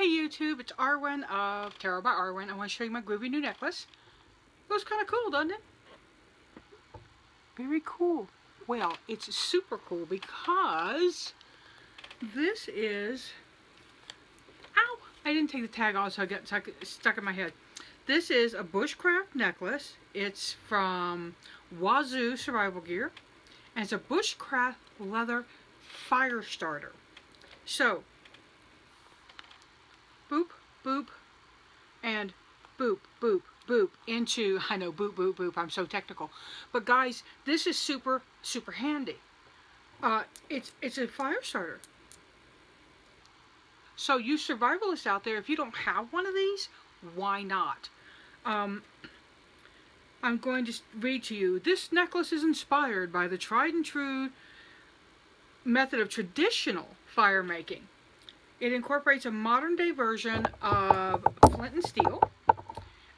Hey YouTube, it's Arwen of Tarot by Arwen. I want to show you my groovy new necklace. Looks kind of cool, doesn't it? Very cool. Well, it's super cool because this is... Ow! I didn't take the tag off so I got stuck in my head. This is a bushcraft necklace. It's from Wazoo Survival Gear. And it's a bushcraft leather fire starter. So, boop, boop, and boop, boop, boop into, I know, boop, boop, boop, I'm so technical. But guys, this is super, super handy. Uh, it's, it's a fire starter. So you survivalists out there, if you don't have one of these, why not? Um, I'm going to read to you. This necklace is inspired by the tried and true method of traditional fire making. It incorporates a modern day version of flint and steel,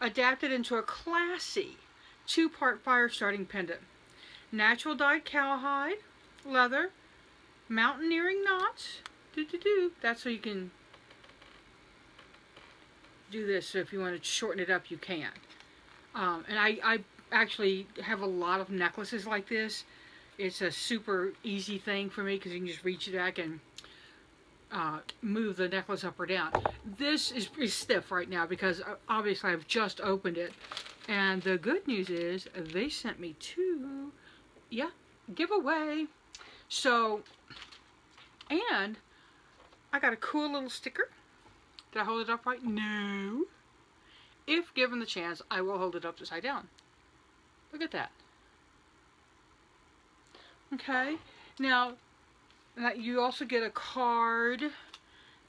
adapted into a classy two-part fire starting pendant. Natural dyed cowhide, leather, mountaineering knots, do do do. That's so you can do this. So if you want to shorten it up, you can. Um, and I, I actually have a lot of necklaces like this. It's a super easy thing for me because you can just reach it back and uh, move the necklace up or down. This is, is stiff right now because uh, obviously I've just opened it. And the good news is they sent me two, yeah, giveaway. So, and I got a cool little sticker. Did I hold it up right? No. If given the chance, I will hold it up upside down. Look at that. Okay. Now, that you also get a card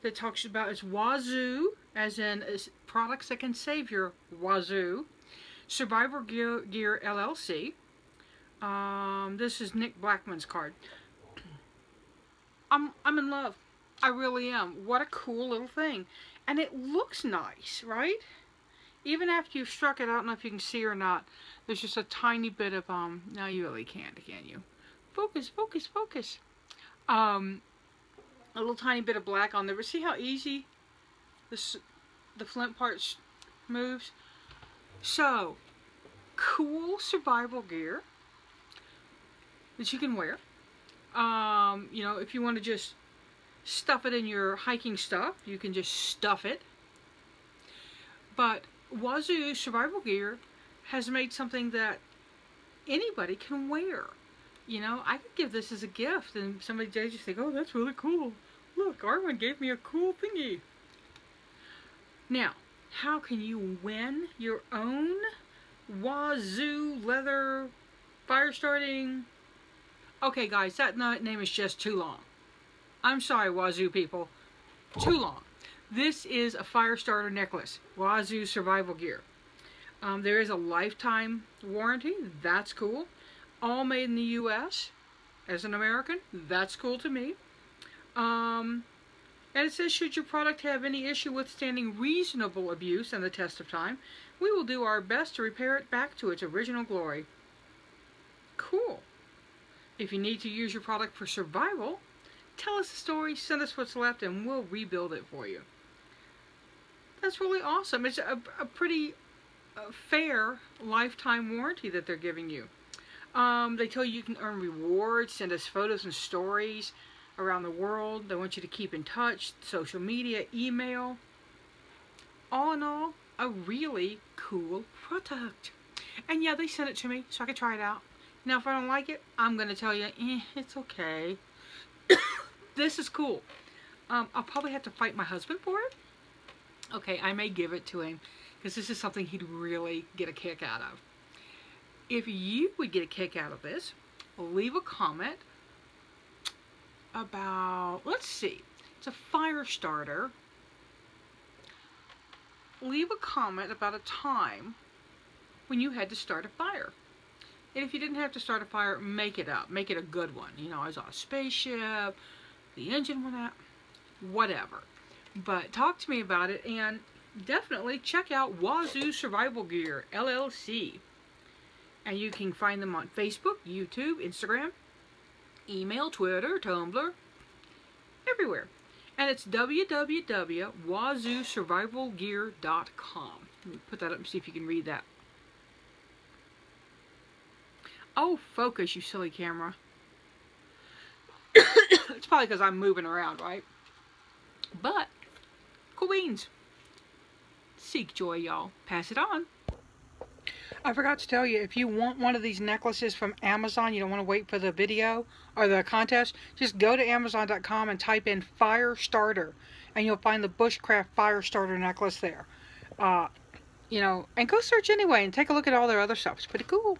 that talks about its wazoo, as in products that can save your wazoo. Survivor Gear, Gear LLC. Um, this is Nick Blackman's card. I'm, I'm in love. I really am. What a cool little thing. And it looks nice, right? Even after you've struck it, I don't know if you can see or not, there's just a tiny bit of, um, no, you really can't, can you? Focus, focus, focus um, a little tiny bit of black on there. But see how easy this the flint part moves? So, cool survival gear that you can wear. Um, you know, if you want to just stuff it in your hiking stuff, you can just stuff it. But Wazoo Survival Gear has made something that anybody can wear you know, I could give this as a gift and somebody just think, oh, that's really cool. Look, Arwen gave me a cool thingy. Now, how can you win your own Wazoo leather fire starting? Okay, guys, that name is just too long. I'm sorry, Wazoo people. Too long. This is a fire starter necklace. Wazoo survival gear. Um, there is a lifetime warranty. That's cool all made in the U.S. As an American, that's cool to me. Um, and it says, should your product have any issue withstanding reasonable abuse and the test of time, we will do our best to repair it back to its original glory. Cool. If you need to use your product for survival, tell us the story, send us what's left, and we'll rebuild it for you. That's really awesome. It's a, a pretty uh, fair lifetime warranty that they're giving you. Um, they tell you you can earn rewards, send us photos and stories around the world. They want you to keep in touch, social media, email. All in all, a really cool product. And yeah, they sent it to me so I could try it out. Now, if I don't like it, I'm going to tell you, eh, it's okay. this is cool. Um, I'll probably have to fight my husband for it. Okay, I may give it to him because this is something he'd really get a kick out of. If you would get a kick out of this, leave a comment about, let's see, it's a fire starter. Leave a comment about a time when you had to start a fire. And if you didn't have to start a fire, make it up. Make it a good one. You know, I was on a spaceship, the engine went out, whatever. But talk to me about it and definitely check out Wazoo Survival Gear, LLC. And you can find them on Facebook, YouTube, Instagram, email, Twitter, Tumblr, everywhere. And it's www.wazoosurvivalgear.com. Let me put that up and see if you can read that. Oh, focus, you silly camera. it's probably because I'm moving around, right? But, cool beans. Seek joy, y'all. Pass it on. I forgot to tell you, if you want one of these necklaces from Amazon, you don't want to wait for the video or the contest, just go to Amazon.com and type in Fire Starter, and you'll find the Bushcraft Fire Starter necklace there. Uh, you know, and go search anyway and take a look at all their other stuff. It's pretty cool.